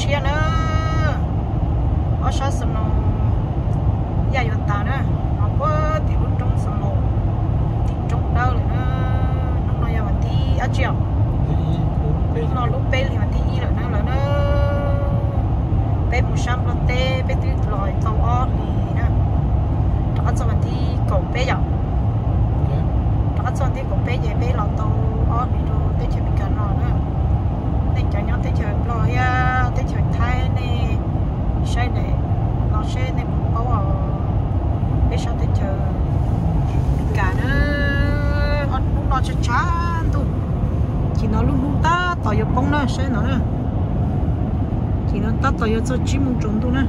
chia nữa ở sao sân nó dài vô ta nữa nó có thì lúc trong sân nó thì trong đâu rồi nó nó nói là thì ở chiều nó lúc bé thì thì rồi nó là nó bé một trăm nó tê bé tí lòi tàu o thì nè. Đó cho mà thì cầu bé dạo đó cho thì cầu bé về bé lòi tàu o thì đồ tới chơi bị cả nó nữa nên cho nhau tới chơi lòi à tới chơi thái nè. Sai nè nó sai nè một bao à bé sao tới chơi bị cả nữa lúc nó chơi chán tu chỉ nó lúc lúc ta tao yêu bông nữa sai nó nữa chỉ nó ta tao yêu cho chim một trống tu nữa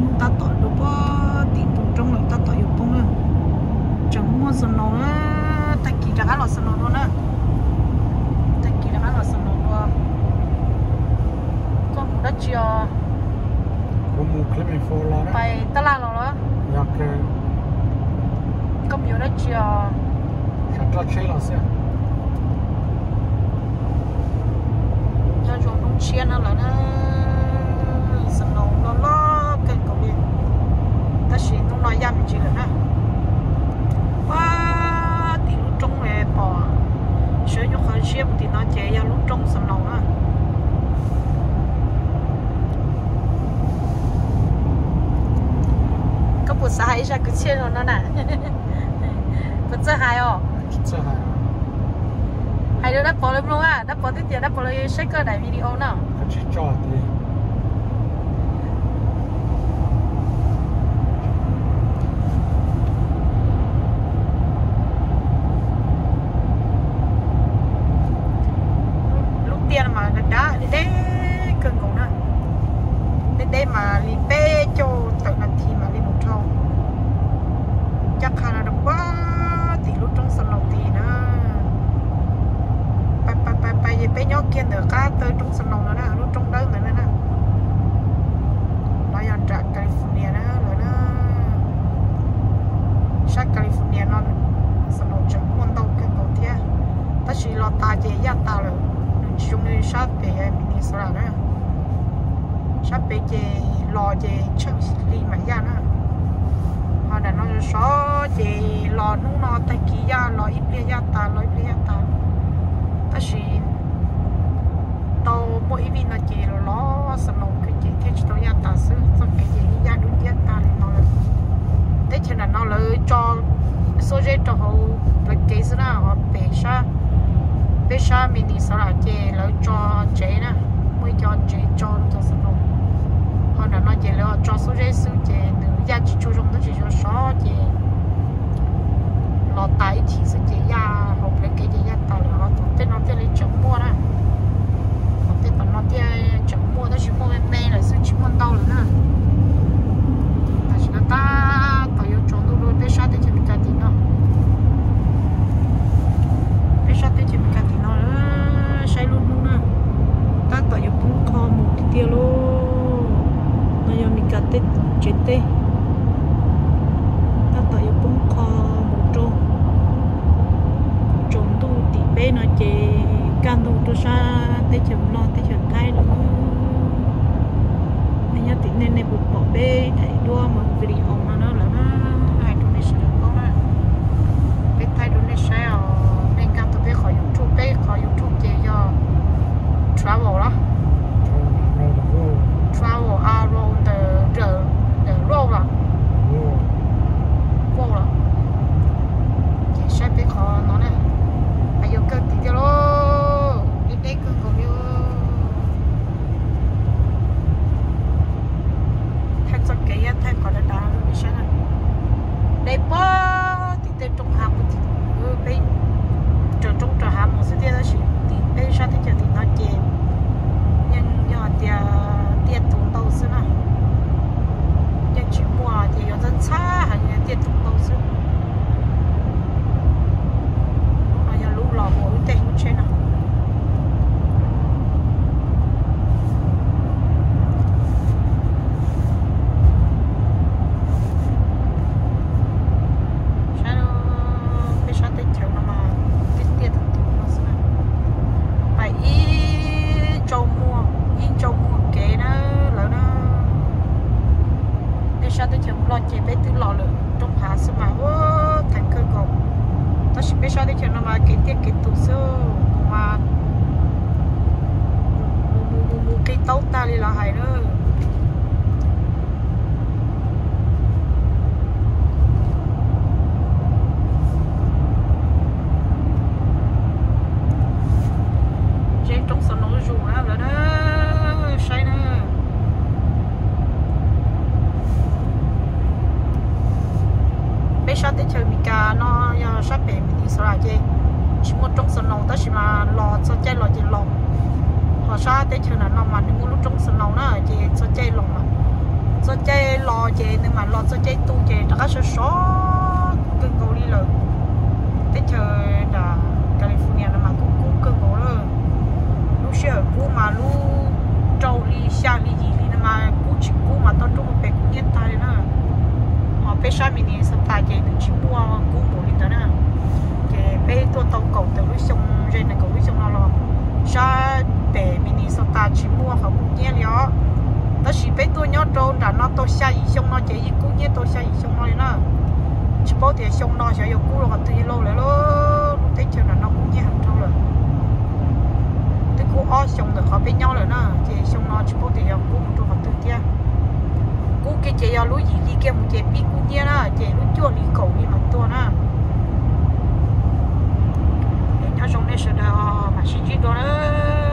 lúc ta tao lúc bó tiền tu trong lại ta tao yêu bông nữa chẳng mua sân nó nữa ta kỳ ra cái lò sân nó nữa ta kỳ ra cái lò sân nó nữa con cũng đã chiều Como Clement Fola, bay ta la lò đó. Jak con nhiều đã chiều Shantla Chela se. cho chúng nó chia nó là nó sân nó nó lo cái cầu đi. Ta chỉ nó nói mình chỉ là nè quá thì lúc trong này bỏ. Sửa cho khởi chia thì nó chạy ra lúc trong sân nó á sáng hay sao cứ chia rồi nó nè bữa sáng hay không Pizza här. hay đứa đã bỏ lên luôn à đã bỏ tới tiền đã bỏ lên shaker đại video nào Kanske tjatig. lúc tiền mà người ta đi đế cơn cổ nè đi đế mà đi bê cho tự là thì mà đi một trâu chắc khả là được quá thì lúc trong sân đầu thì nó bay bay bay bay về bê nhó kia được cá tới trong sân đầu nữa nè lúc trong đó nữa nè nó giờ trả California nữa rồi nó sát California nó sân đầu chẳng muốn đâu cái cầu thiệt ta chỉ lo ta chỉ ya ta rồi chúng tôi sát về mini sora nữa sát về chỉ lo chỉ chân đi mà ya nữa họ đã nói số chỉ lo nung nó ta kia ya lo ít bia ya ta lo ít bia ya ta ta chỉ tàu mỗi viên nó chỉ lo lo sân nó cái chỉ thiết tàu ya ta sư xong cái gì ya đúng ya ta nó là thế cho nên nó là cho số dây cho họ là cái gì nào họ bể sa bể sa mình đi sau là chế là cho chế nè mới cho chế cho cho sao đâu họ đã nói chế là cho số dây số chế nữ gia chỉ chú trọng đó chỉ cho số chế lọ tay thì số chế ya họ lấy cái gì ya tao là họ tụi tên nó tên lấy chồng mua nè họ tên tao nó tên chồng mua đó chỉ mua bên bên là số chỉ mua đâu rồi nè ta chỉ là ta tao yêu chồng đâu rồi bể sa thì chỉ bị cái gì nó bể sa thì chỉ bị cái gì nó sai luôn luôn nè ta tao yêu bún kho một cái tiêu luôn nó yêu mình cái tết đi. Ta tỏ yếu bông kho một trâu trồng tu tỉ bê nó chê, can tu tu sa, tê chấm lo, tê chấm thay luôn nên nhớ tỉ nên nên bụng bỏ bê thấy đua một video nó nó là nó ai tu này sẽ được có nè bê thay trong này sẽ ở nên can tu bê khỏi youtube bê khỏi youtube chê cho travel đó. Travel, around the world the road là vô là chỉ sẽ biết khó nó nè bây cho tôi chụp lo chỉ biết tôi lo lợ trong hà số mà vô thành cơ gồm tôi chỉ biết sao tôi chụp nó mà kỹ tiết kỹ tụ số mà mù mù mù mù kỹ tấu ta đi lo hay nữa sắp bể sao chơi chỉ một trong sân nó ta chỉ mà lo cho chơi lo chỉ lò họ sao tới chơi là nó mà nếu lúc trong sân nó nó chỉ cho chơi lò mà cho chơi lo chơi nhưng mà lo cho chơi tu chơi đã có số số cưng cầu đi rồi tới chơi là California nó mà cũng cũng cưng cầu rồi lúc xưa cũ mà lúc trâu đi xa đi gì đi mà cũ chỉ cũ mà tao trông một bé cũng nhất tay nữa họ bé sao mình đi sắp tay chơi được chỉ mua cũ bộ đi đó nữa cái bé tôi tao cầu từ lúc xong rồi này cầu lúc xong nó lo sao bé mình đi sắp tay chỉ mua họ cũng nhẹ lió đó chỉ bé tôi nhớ trâu đã nó tôi xa gì xong nó chỉ cũ nhé, tôi xa gì xong nó nữa chỉ bảo thì xong nó sẽ yêu cũ rồi họ tự lâu lại luôn thấy chưa là nó cũng nhẹ hẳn trâu rồi. Tức cô o xong rồi họ bên nhau rồi nó thì xong nó chỉ bảo thì yêu cũ rồi họ tự tia cũ cái chị yêu lúa gì đi kia một chị biết cũ nhé nó chị lúa chua đi cầu đi mà tua nó để nhau xong này sẽ đó mà xin chỉ đó